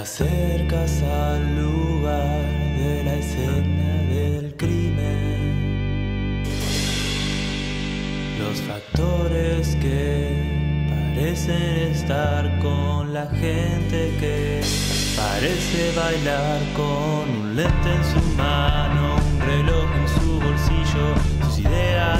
acercas al lugar de la escena del crimen. Los factores que parecen estar con la gente que parece bailar con un lente en su mano, un reloj en su bolsillo, sus ideas